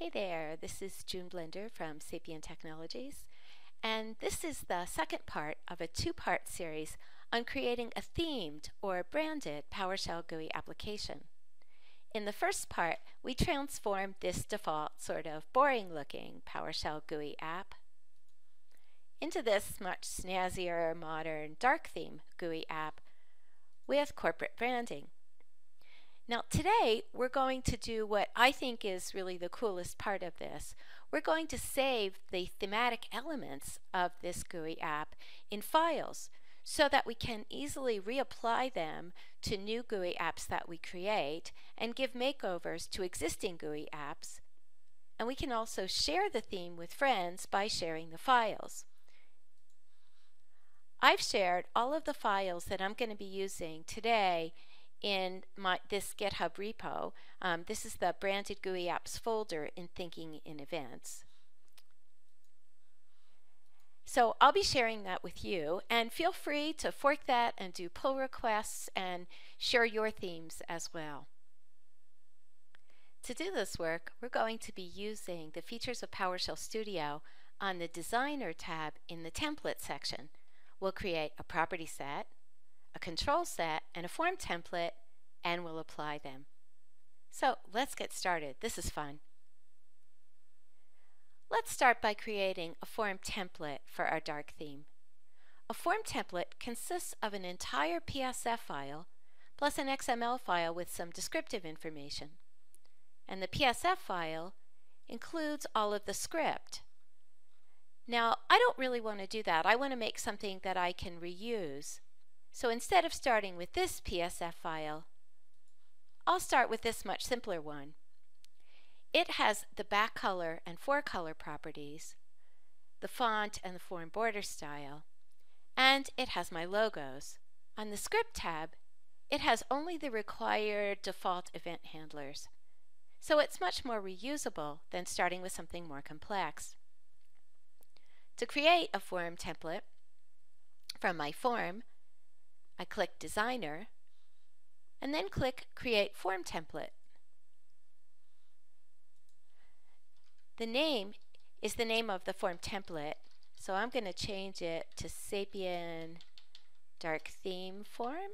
Hey there, this is June Blender from Sapien Technologies, and this is the second part of a two-part series on creating a themed or branded PowerShell GUI application. In the first part, we transformed this default sort of boring-looking PowerShell GUI app into this much snazzier, modern, dark theme GUI app with corporate branding. Now today we're going to do what I think is really the coolest part of this. We're going to save the thematic elements of this GUI app in files so that we can easily reapply them to new GUI apps that we create and give makeovers to existing GUI apps. And we can also share the theme with friends by sharing the files. I've shared all of the files that I'm going to be using today in my this GitHub repo. Um, this is the branded GUI apps folder in Thinking in Events. So I'll be sharing that with you and feel free to fork that and do pull requests and share your themes as well. To do this work, we're going to be using the features of PowerShell Studio on the Designer tab in the Template section. We'll create a property set, a control set, and a form template, and we'll apply them. So let's get started. This is fun. Let's start by creating a form template for our dark theme. A form template consists of an entire PSF file plus an XML file with some descriptive information. And the PSF file includes all of the script. Now, I don't really want to do that. I want to make something that I can reuse. So instead of starting with this PSF file, I'll start with this much simpler one. It has the back color and fore color properties, the font and the form border style, and it has my logos. On the script tab, it has only the required default event handlers. So it's much more reusable than starting with something more complex. To create a form template, from my form, I click Designer, and then click Create Form Template. The name is the name of the form template, so I'm going to change it to Sapien Dark Theme Form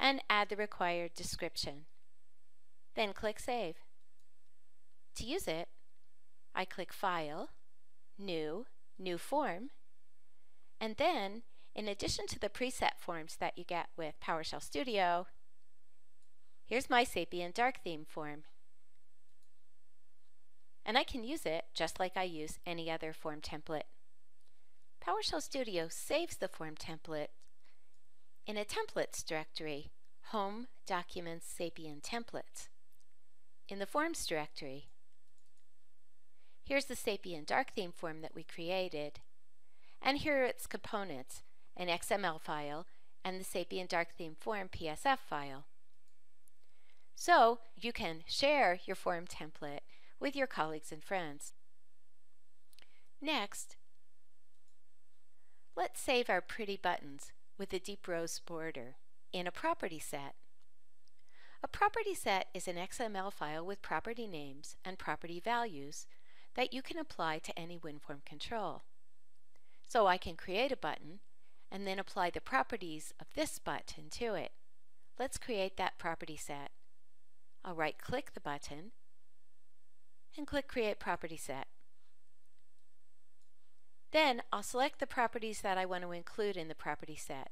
and add the required description. Then click Save. To use it, I click File, New, New Form, and then in addition to the preset forms that you get with PowerShell Studio, here's my Sapien Dark Theme form. And I can use it just like I use any other form template. PowerShell Studio saves the form template in a templates directory, Home Documents Sapien Templates. In the Forms directory, here's the Sapien Dark Theme form that we created, and here are its components, an XML file, and the Sapien Dark Theme Form PSF file. So you can share your form template with your colleagues and friends. Next, let's save our pretty buttons with a deep rose border in a property set. A property set is an XML file with property names and property values that you can apply to any WinForm control. So I can create a button and then apply the properties of this button to it. Let's create that property set. I'll right click the button and click Create Property Set. Then I'll select the properties that I want to include in the property set.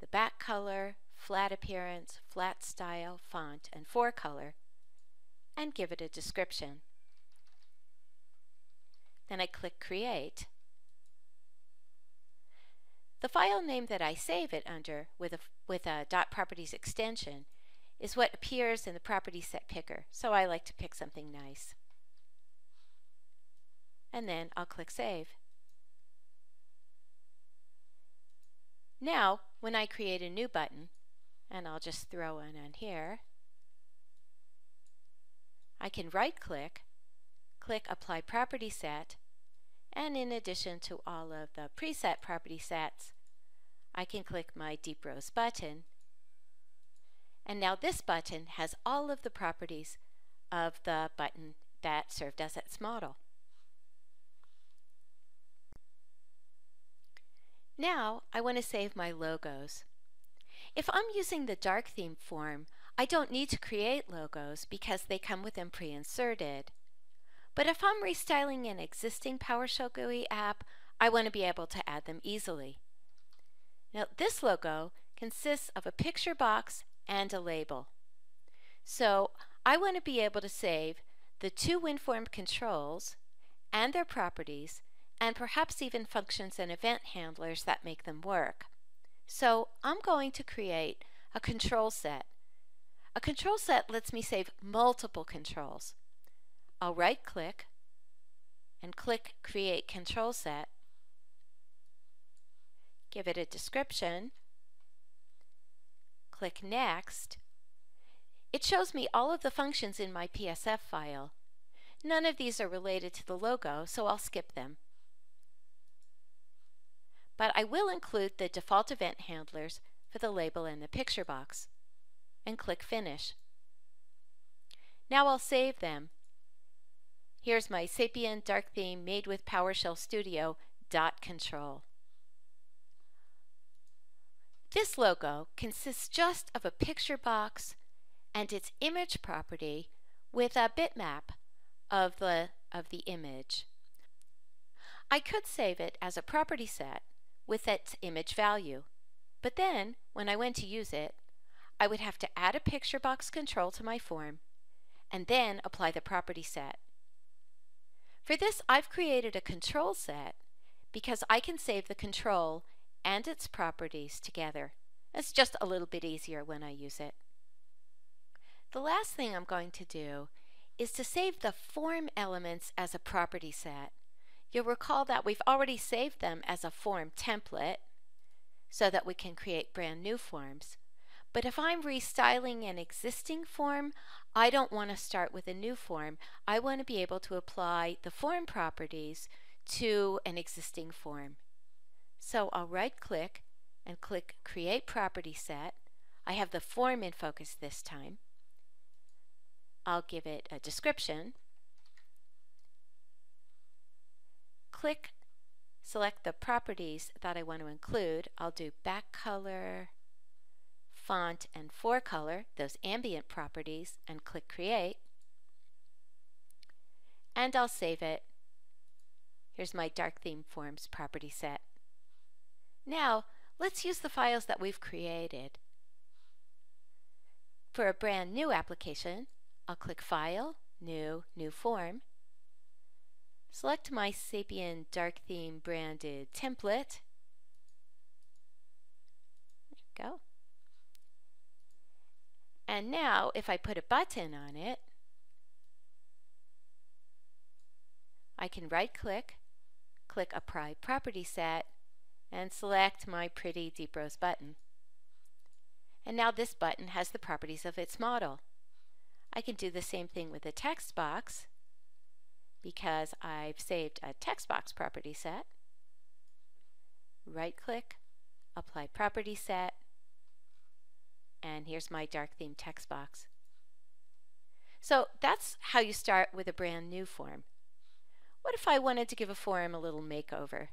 The back color, flat appearance, flat style, font, and fore color, and give it a description. Then I click Create, the file name that I save it under with a, with a .properties extension is what appears in the property set picker, so I like to pick something nice. And then I'll click Save. Now, when I create a new button, and I'll just throw one on here, I can right-click, click Apply Property Set, and in addition to all of the preset property sets, I can click my Deep Rose button. And now this button has all of the properties of the button that served as its model. Now I want to save my logos. If I'm using the dark theme form, I don't need to create logos because they come with them pre-inserted. But if I'm restyling an existing PowerShell GUI app, I want to be able to add them easily. Now this logo consists of a picture box and a label. So I want to be able to save the two WinForm controls and their properties and perhaps even functions and event handlers that make them work. So I'm going to create a control set. A control set lets me save multiple controls. I'll right click and click Create Control Set. Give it a description. Click Next. It shows me all of the functions in my PSF file. None of these are related to the logo, so I'll skip them but I will include the default event handlers for the label and the picture box, and click Finish. Now I'll save them. Here's my Sapien Dark Theme made with PowerShell Studio dot control. This logo consists just of a picture box and its image property with a bitmap of the, of the image. I could save it as a property set with its image value. But then, when I went to use it, I would have to add a picture box control to my form and then apply the property set. For this, I've created a control set because I can save the control and its properties together. It's just a little bit easier when I use it. The last thing I'm going to do is to save the form elements as a property set. You'll recall that we've already saved them as a form template so that we can create brand new forms. But if I'm restyling an existing form, I don't want to start with a new form. I want to be able to apply the form properties to an existing form. So I'll right click and click Create Property Set. I have the form in focus this time. I'll give it a description click select the properties that I want to include. I'll do back color, font, and forecolor, those ambient properties, and click Create. And I'll save it. Here's my dark theme forms property set. Now, let's use the files that we've created. For a brand new application, I'll click File, New, New Form, Select my Sapien Dark Theme branded template. There go. And now if I put a button on it, I can right click, click Apply Property Set, and select my pretty deep rose button. And now this button has the properties of its model. I can do the same thing with the text box because I've saved a text box property set. Right click, apply property set, and here's my dark theme text box. So that's how you start with a brand new form. What if I wanted to give a form a little makeover?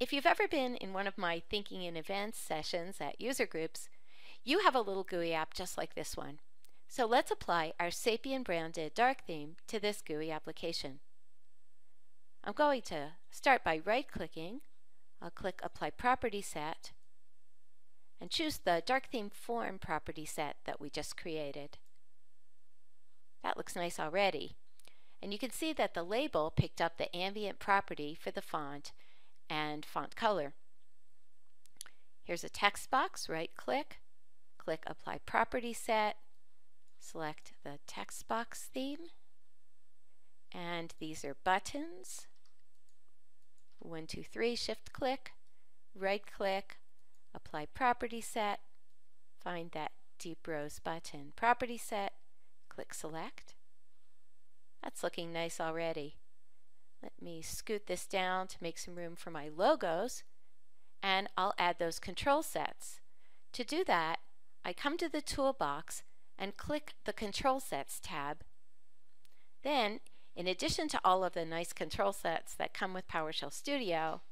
If you've ever been in one of my Thinking in Events sessions at user groups, you have a little GUI app just like this one. So let's apply our Sapien branded dark theme to this GUI application. I'm going to start by right-clicking. I'll click Apply Property Set and choose the dark theme form property set that we just created. That looks nice already. And you can see that the label picked up the ambient property for the font and font color. Here's a text box, right click, click Apply Property Set, Select the text box theme. And these are buttons. One, two, three, shift click, right click, apply property set, find that deep rose button property set, click select. That's looking nice already. Let me scoot this down to make some room for my logos and I'll add those control sets. To do that, I come to the toolbox and click the Control Sets tab Then, in addition to all of the nice control sets that come with PowerShell Studio,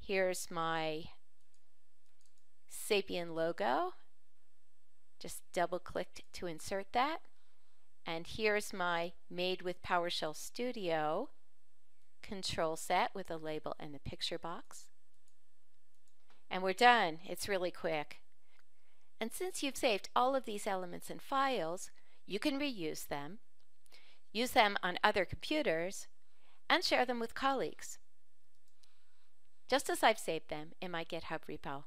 here's my Sapien logo. Just double clicked to insert that. And here's my Made with PowerShell Studio control set with a label and the picture box. And we're done. It's really quick. And since you've saved all of these elements in files, you can reuse them, use them on other computers, and share them with colleagues, just as I've saved them in my GitHub repo.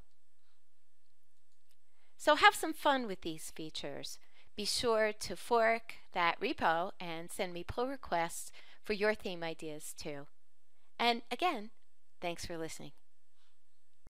So have some fun with these features. Be sure to fork that repo and send me pull requests for your theme ideas too. And again, thanks for listening.